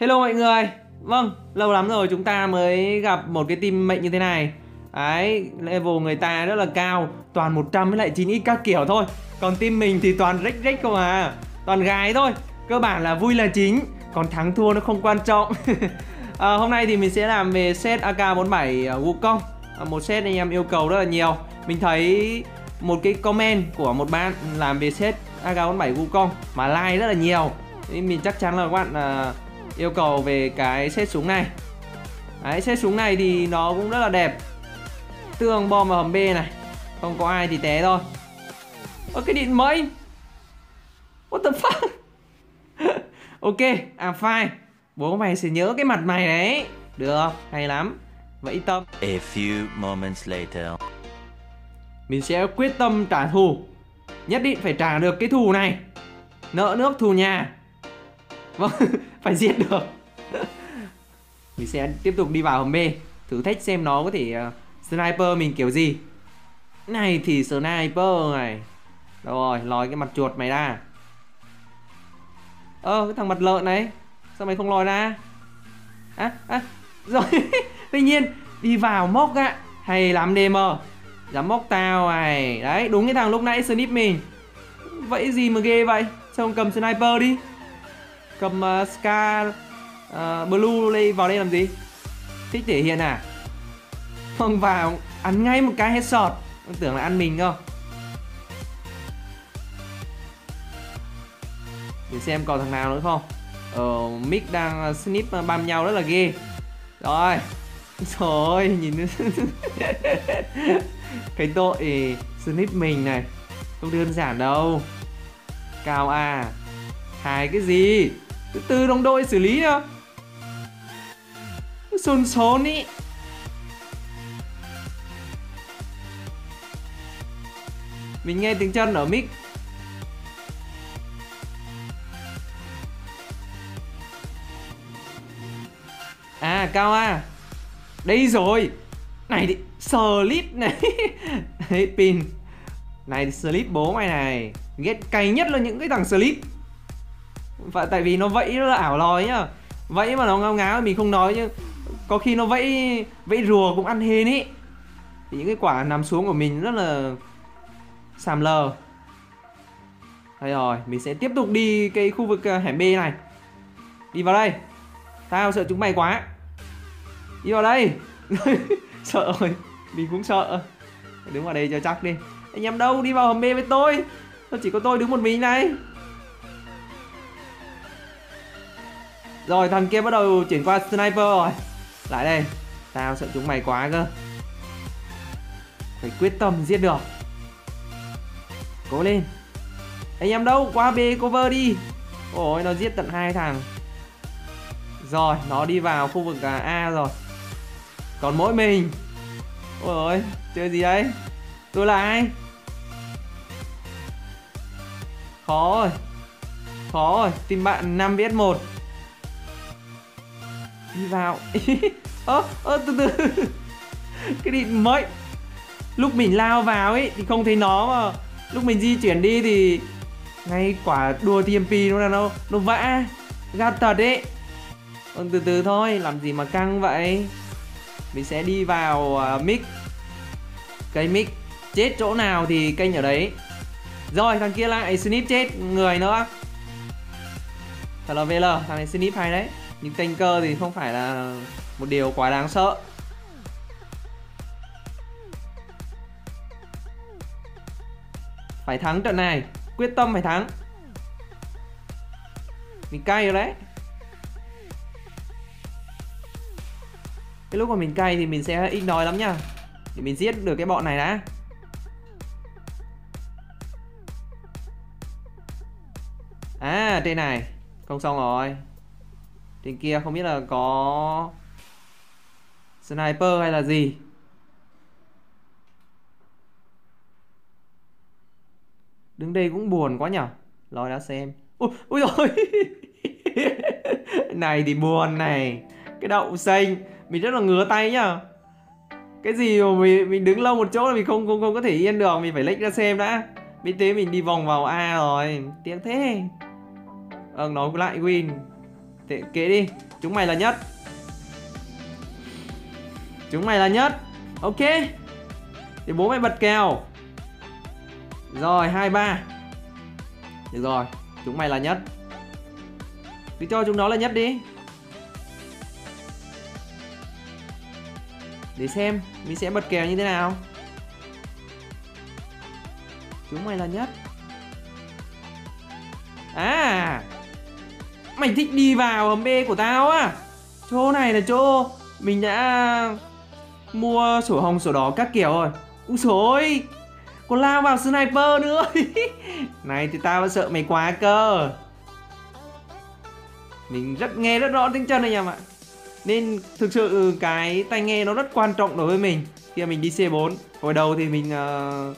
Hello mọi người. Vâng, lâu lắm rồi chúng ta mới gặp một cái team mệnh như thế này. Đấy, level người ta rất là cao Toàn 100 với lại 9x các kiểu thôi. Còn team mình thì toàn rách rách không à Toàn gái thôi. Cơ bản là vui là chính Còn thắng thua nó không quan trọng. À, Hôm nay thì mình sẽ làm về set AK47 Wukong. À, Một set anh em yêu cầu rất là nhiều. Mình thấy một cái comment của một bạn làm về set AK47 Wukong Mà like rất là nhiều. Thì mình chắc chắn là các bạn À, yêu cầu về cái set súng này. Đấy, set súng này thì nó cũng rất là đẹp. Tường bom vào hầm B này Không có ai thì té thôi. Ơ cái điện mấy? What the fuck? Ok, I'm fine. Bố mày sẽ nhớ cái mặt mày đấy. Được, hay lắm. Vậy tâm? A few moments later. Mình sẽ quyết tâm trả thù. Nhất định phải trả được cái thù này. Nợ nước thù nhà Vâng, phải giết được. Mình sẽ tiếp tục đi vào hầm B. Thử thách xem nó có thể uh, Sniper mình kiểu gì. Này thì sniper này. Đâu rồi, lòi cái mặt chuột mày ra. Ơ, cái thằng mặt lợn này. Sao mày không lòi ra? À, à, rồi Tuy nhiên, đi vào móc ạ Hay lắm DM Dám móc tao này. Đấy, đúng cái thằng lúc nãy snip mình. Vậy gì mà ghê vậy? Sao không cầm sniper đi? Cầm ờ, uh, Scar uh, ờ, Blue đây vào đây làm gì? Thích thể hiện à? Không vào Ăn ngay một cái hết sọt. Tưởng là ăn mình không Để xem còn thằng nào nữa không? Ờ, Mick đang ờ, snip băm nhau rất là ghê. Rồi. Rồi, nhìn Cái tội snip mình này Không đơn giản đâu. Cao A. Hai cái gì? Từ từ đồng đội xử lý nhá, Xôn xốn ý Mình nghe tiếng chân ở mic. À cao A Đây rồi. Này thì Slip này. Hết pin. Này thì Slip bố mày này. Ghét cay nhất là những cái thằng Slip và tại vì nó vẫy rất là ảo lòi nhá. Vẫy mà nó ngao ngáo mình không nói nhưng có khi nó vẫy vẫy rùa cũng ăn hên ý. Thì những cái quả nằm xuống của mình rất là sàm lờ. Đây rồi, mình sẽ tiếp tục đi cái khu vực à, hẻm B này. Đi vào đây. Tao sợ chúng mày quá. Đi vào đây. Sợ rồi, mình cũng sợ. Đứng vào đây cho chắc đi. Anh em đâu đi vào hầm B với tôi? Tôi chỉ có tôi đứng một mình này. Rồi, thằng kia bắt đầu chuyển qua sniper rồi. Lại đây. Tao sợ chúng mày quá cơ. Phải quyết tâm giết được. Cố lên. Anh em đâu? Qua B, cover đi. Ôi, nó giết tận hai thằng. Rồi, nó đi vào khu vực à, A rồi. Còn mỗi mình. Ôi ôi chơi gì đấy? Tôi là ai? Khó rồi Khó rồi Tìm bạn 5 vs 1 đi vào. Ơ ơ từ từ. Cái định mới. Lúc mình lao vào ấy thì không thấy nó mà lúc mình di chuyển đi thì ngay quả đua TMP nó là nó nó vã. Gạt thật ấy. Còn từ từ thôi làm gì mà căng vậy? Mình sẽ đi vào uh, mic. Cây mic chết chỗ nào thì kênh ở đấy. Rồi thằng kia lại snip chết người nữa. Thật là VL thằng này snip hay đấy nhưng canh cơ thì không phải là một điều quá đáng sợ. Phải thắng trận này, Quyết tâm phải thắng. Mình cay rồi đấy. Cái lúc mà mình cay thì mình sẽ ít nói lắm nha. Để mình giết được cái bọn này đã. À trên này. Không xong rồi trên kia không biết là có Sniper hay là gì. Đứng đây cũng buồn quá nhở? Lòi đã xem. Ui, ui rồi Này thì buồn này. Cái đậu xanh. Mình rất là ngứa tay nhá Cái gì mà mình, mình đứng lâu một chỗ là mình không không không có thể yên được. Mình phải lách ra xem đã. Biết thế mình đi vòng vào A rồi. Tiếc thế. Vâng, ờ nó lại win. Tệ kệ đi. Chúng mày là nhất. Chúng mày là nhất. Ok. Thì bố mày bật kèo. Rồi, hai, ba. Được rồi, Chúng mày là nhất. Cứ cho chúng nó là nhất đi. Để xem, Mình sẽ bật kèo như thế nào. Chúng mày là nhất. À! Mày thích đi vào hầm B của tao á. Chỗ này là chỗ Mình đã Mua sổ hồng sổ đỏ các kiểu rồi. Úi xối Còn lao vào sniper nữa. Này thì tao sợ mày quá cơ. Mình rất nghe rất rõ tiếng chân anh nha ạ. Nên thực sự cái tai nghe nó rất quan trọng đối với mình. Khi mà mình đi C4 Hồi đầu thì mình uh,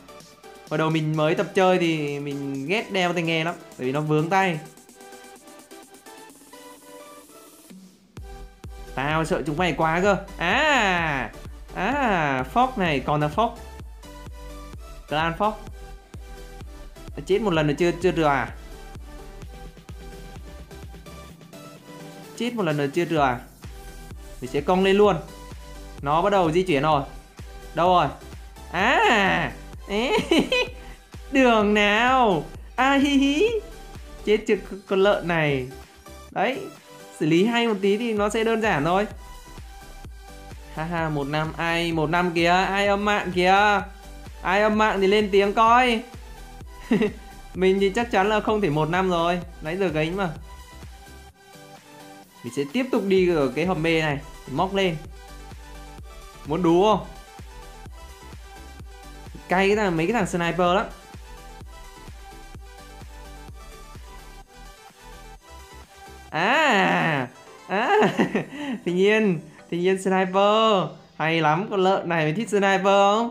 Hồi đầu mình mới tập chơi thì mình ghét đeo tai nghe lắm Bởi vì nó vướng tay. Tao sợ chúng mày quá cơ. À À Fox này còn là Fox. Clan Fox. Chết một lần rồi chưa chưa được à? Chết một lần rồi chưa được à? Mình sẽ cong lên luôn. Nó bắt đầu di chuyển rồi. Đâu rồi? À Đường nào? À hi hi. Chết chưa con lợn này. Đấy xử lý hay một tí thì nó sẽ đơn giản thôi. Haha một năm, ai, một năm kìa, ai âm mạng kìa. Ai âm mạng thì lên tiếng coi. Mình thì chắc chắn là không thể một năm rồi, nãy giờ gánh mà. Mình sẽ tiếp tục đi ở cái hầm mê này móc lên. Muốn đú không? Cay cái thằng, mấy cái thằng sniper lắm. À! À Tự nhiên Tự nhiên sniper. Hay lắm, Con lợn này mày thích sniper không?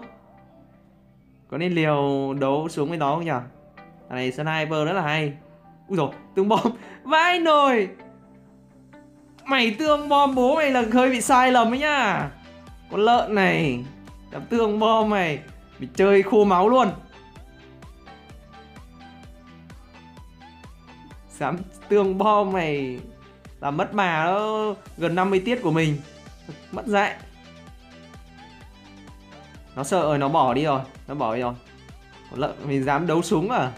Có nên liều đấu xuống với nó không nhở Thằng này sniper rất là hay. Ui dồi Tương bom Vãi nồi. Mày tương bom bố mày là hơi bị sai lầm ấy nhá. Con lợn này Đập tương bom mày Mày chơi khô máu luôn. Dám tương bom mày là mất mà nó gần 50 tiết của mình. Mất dạy. Nó sợ rồi nó bỏ đi rồi nó bỏ đi rồi. Lợn mình dám đấu súng à?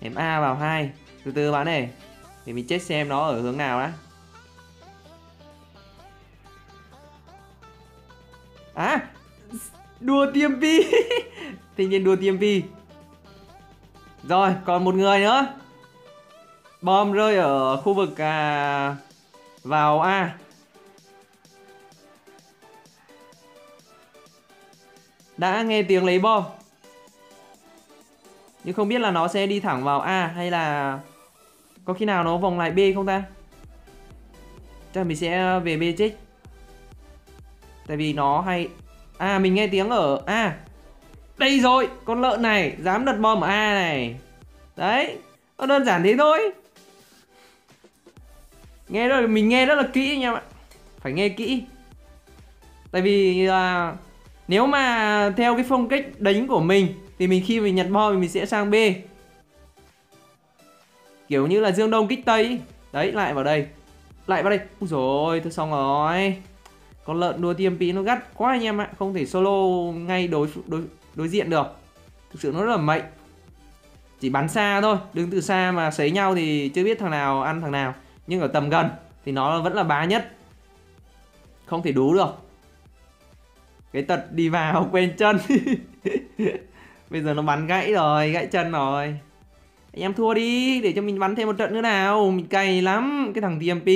Em A vào hai. Từ từ bạn này để mình chết xem nó ở hướng nào đã. À! Đua tiêm vi tự nhiên đua tiêm vi rồi, còn một người nữa. Bom rơi ở khu vực à, vào A. Đã nghe tiếng lấy bom. Nhưng không biết là nó sẽ đi thẳng vào A hay là có khi nào nó vòng lại B không ta? Chắc mình sẽ về B trích. Tại vì nó hay À mình nghe tiếng ở A đây rồi, con lợn này Dám đặt bom ở A này Đấy, nó đơn giản thế thôi Nghe rồi mình nghe rất là kỹ anh em ạ. Phải nghe kỹ. Tại vì là Nếu mà theo cái phong cách đánh của mình Thì mình khi mình nhặt bo thì mình sẽ sang B. Kiểu như là Dương Đông kích Tây. Đấy, lại vào đây. Lại vào đây. Úi rồi thôi xong rồi. Con lợn đua TMP nó gắt quá anh em ạ. Không thể solo ngay đối đối đối diện được. Thực sự nó rất là mạnh. Chỉ bắn xa thôi. Đứng từ xa mà xấy nhau thì chưa biết thằng nào ăn thằng nào nhưng ở tầm gần thì nó vẫn là bá nhất. Không thể đú được. Cái tật đi vào quên chân. Bây giờ nó bắn gãy rồi, gãy chân rồi. Anh em thua đi, để cho mình bắn thêm một trận nữa nào. Mình cày lắm, cái thằng TMP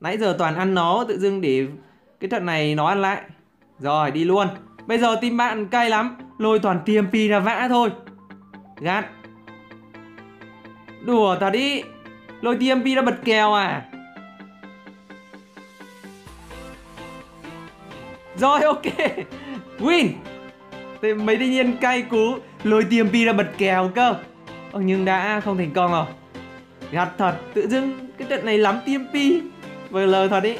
nãy giờ toàn ăn nó, tự dưng để cái trận này nó ăn lại. Rồi, đi luôn. Bây giờ team bạn cay lắm, Lôi toàn TMP ra vã thôi. Gạt. Đùa thật đi Lôi TMP đã bật kèo à? Rồi ok. Win. Thì mấy tự nhiên cay cú Lôi TMP ra bật kèo cơ. Ồ, Nhưng đã không thành công rồi. Gạt thật Tự dưng cái trận này lắm TMP VL thật ý.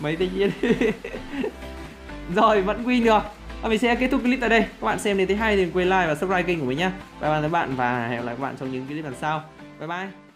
Mấy tự nhiên. Rồi vẫn win được. Và mình sẽ kết thúc clip tại đây. Các bạn xem đến thấy hay thì đừng quên like và subscribe kênh của mình nhé, bye bye các bạn và hẹn gặp lại các bạn trong những clip lần sau. Bye bye.